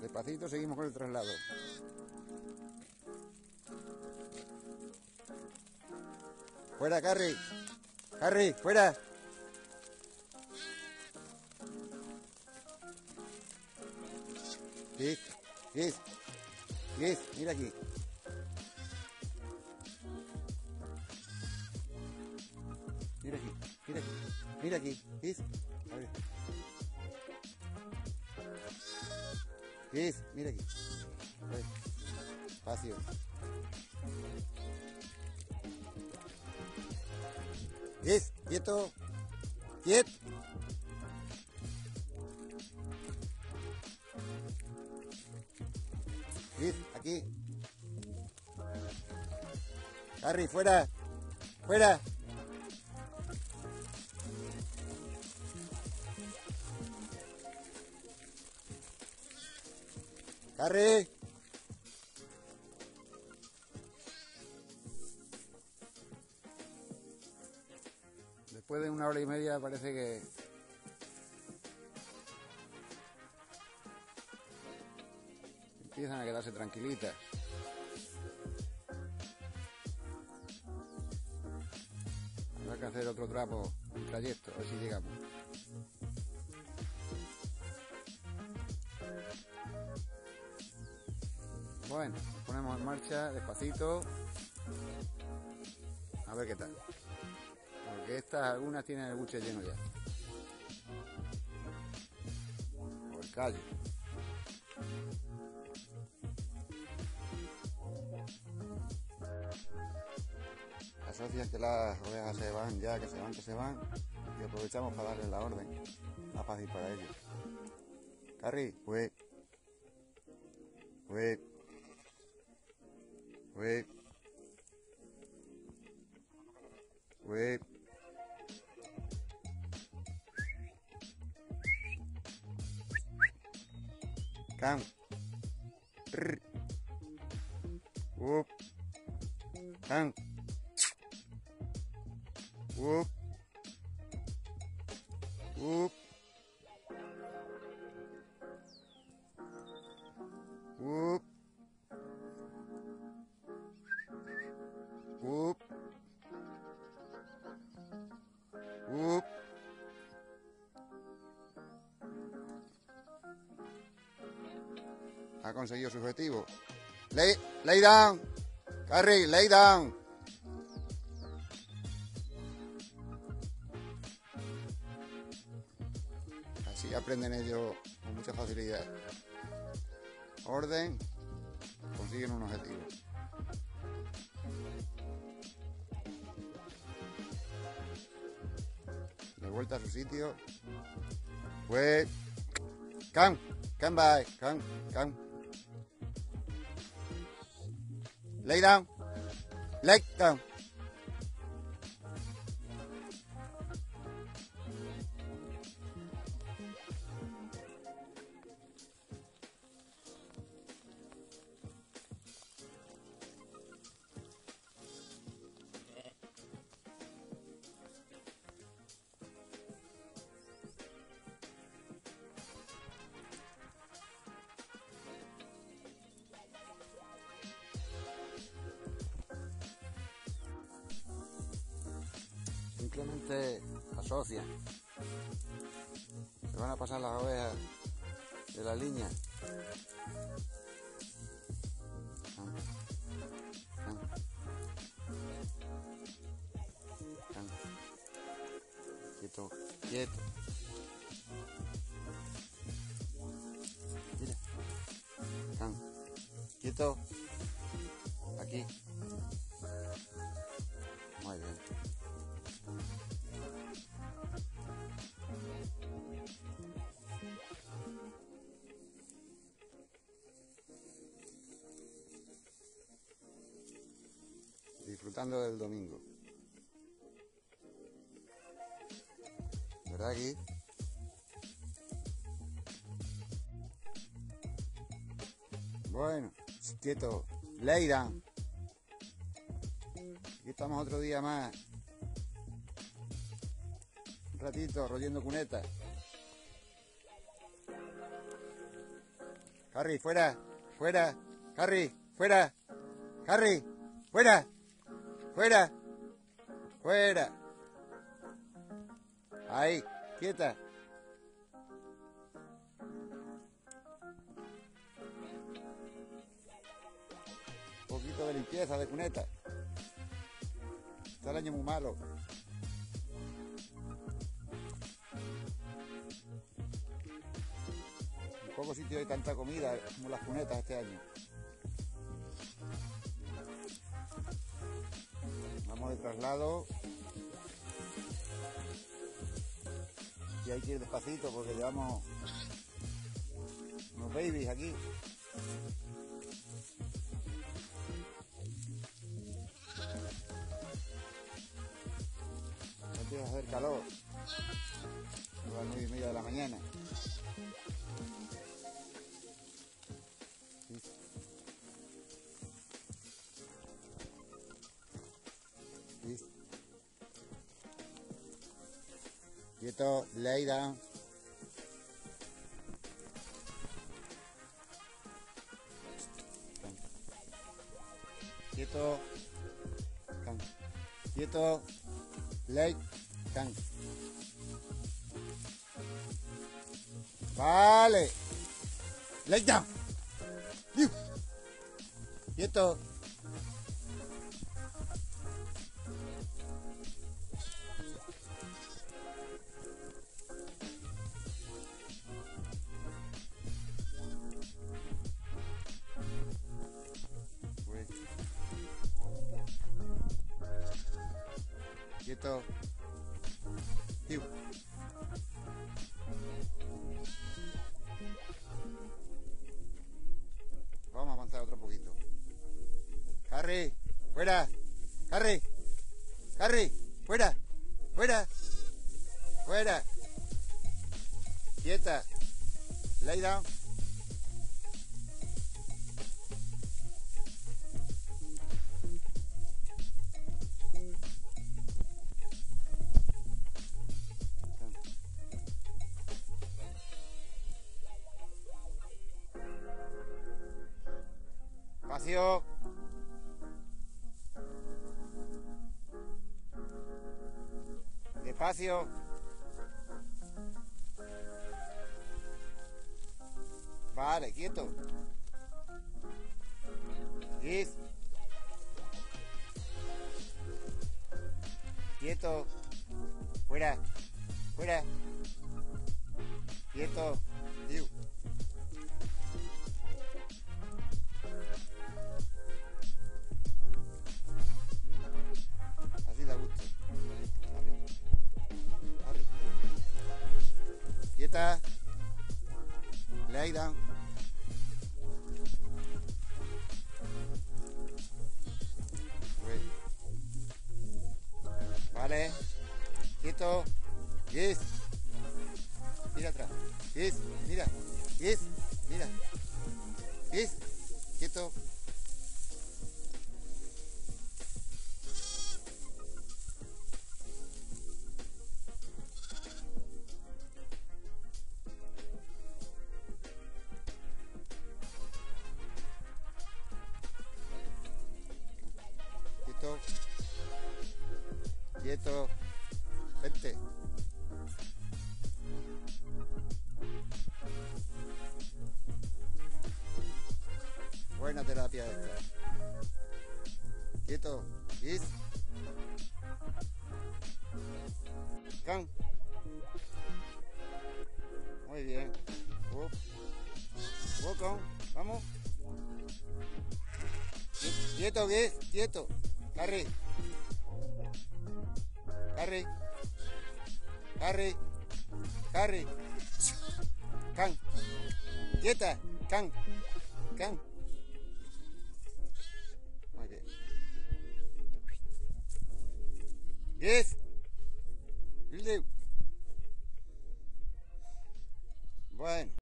Despacito seguimos con el traslado. Fuera, Carrie. Carrie, fuera. Gis, Gis, Gis, mira aquí. Mira aquí, mira aquí, mira aquí. Gis, mira aquí. Espacio. Gis, quieto. Quieto. Gis, aquí. Harry, fuera. Fuera. Harry. Después de una hora y media parece que empiezan a quedarse tranquilitas. Habrá que hacer otro trapo, un trayecto, a ver si llegamos. Bueno, ponemos en marcha despacito. A ver qué tal. Porque estas algunas tienen el buche lleno ya. O el callo. Asocian que las ovejas se van ya, que se van, que se van. Y aprovechamos para darles la orden. Más fácil para ellos. Carrie, pues. Pues. Wait. Wait. Come. Rrr. Whoop. Come. Whoop. Whoop. Ha conseguido su objetivo. Lay, lay down. Carrie, lay down. Así aprenden ellos con mucha facilidad. Orden, consiguen un objetivo. de vuelta a su sitio. Pues, come, come by, come, come. Lay down, lay down. Simplemente asocian. Se van a pasar las ovejas de la línea. Quieto, quieto. Mira. Quieto. Aquí. Del domingo. ¿Verdad, aquí? Bueno, quieto, Leida. Aquí estamos otro día más. Un ratito, royendo cunetas. Harry, fuera, fuera. Harry, fuera. Harry, fuera. Fuera. Fuera. Ahí, quieta. Un poquito de limpieza de cuneta. Está el año muy malo. En pocos sitios hay tanta comida como las cunetas este año. De traslado. Y hay que ir despacito porque llevamos unos babies aquí. Empieza a hacer calor. A las nueve y media de la mañana. Quieto, down. Quieto. Can. Quieto. Lay. Can. Vale. Iu. Quieto. Vamos a avanzar otro poquito. Harry, fuera. Harry. Harry, fuera. Fuera. Fuera. Quieta. Lay down. Espacio. Despacio. Vale, quieto. Yes. Quieto. Fuera. Fuera. Quieta. Lay. Vale. Quieto. Yes. Mira atrás. Yes. Mira. Yes. Mira. Yes. Quieto. Vente. Buena terapia esta. Quieto. Is. Can. Muy bien. Up. On. Vamos. Quieto, Guis. Quieto. Harry. Harry. Harry. Can. Quieta. Can. Can. Muy bien. Do. Bueno.